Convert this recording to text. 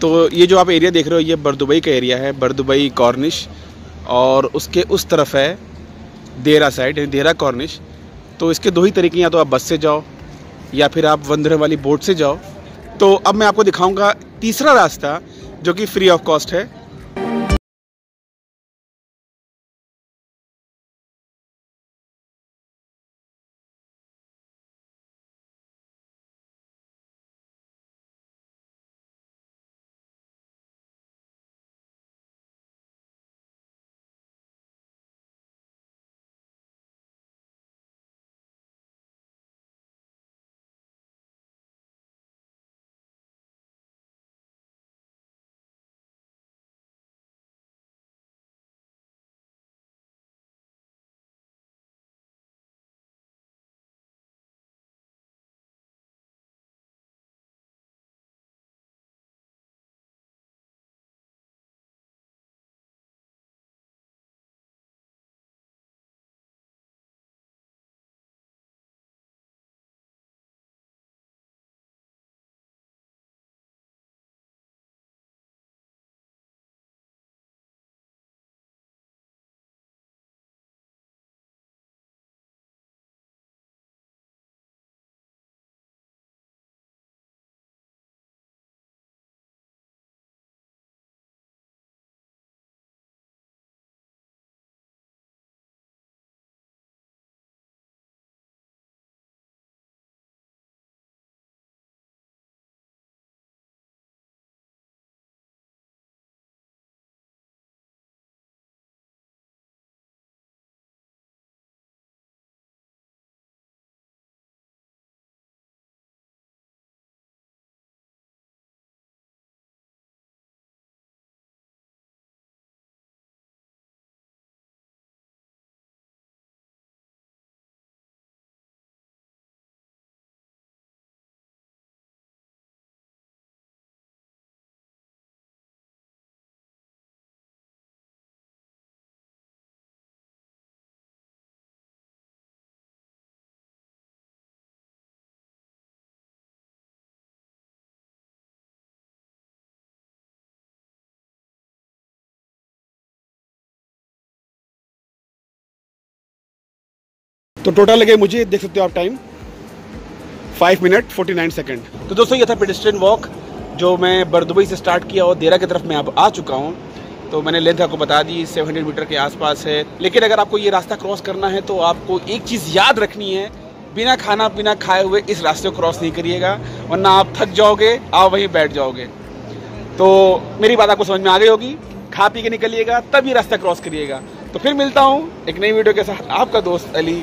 तो ये जो आप एरिया देख रहे हो, ये बरदुबई का एरिया है, बरदुबई कॉर्निश और उसके उस तरफ़ है देरा साइड यानी देरा कॉर्निश तो इसके दो ही तरीके या तो आप बस से जाओ, या फिर आप वंदर वाली बोट से जाओ। तो अब मैं आपको दिखाऊँगा तीसरा रास्ता, जो कि फ्री ऑफ़ कॉस्ट है। तो टोटल लगे मुझे, देख सकते हो आप time five minute forty nine second तो दोस्तों, ये था पेडिस्ट्रियन वॉक जो मैं बरदुबई से स्टार्ट किया और देरा की तरफ़ मैं अब आ चुका हूँ। तो मैंने लेंथ आपको बता दी 700 मीटर के आसपास है। लेकिन अगर आपको ये रास्ता क्रॉस करना है तो आपको एक चीज़ याद रखनी है, बिना खाना पीना खाए हुए इस रास्ते को क्रॉस नहीं करिएगा, वरना आप थक जाओगे, आप वहीं बैठ जाओगे। तो मेरी बात आपको समझ में आ गई होगी, खा पी के निकलिएगा तब ये रास्ता क्रॉस करिएगा। तो फिर मिलता हूँ एक नई वीडियो के साथ। आपका दोस्त अली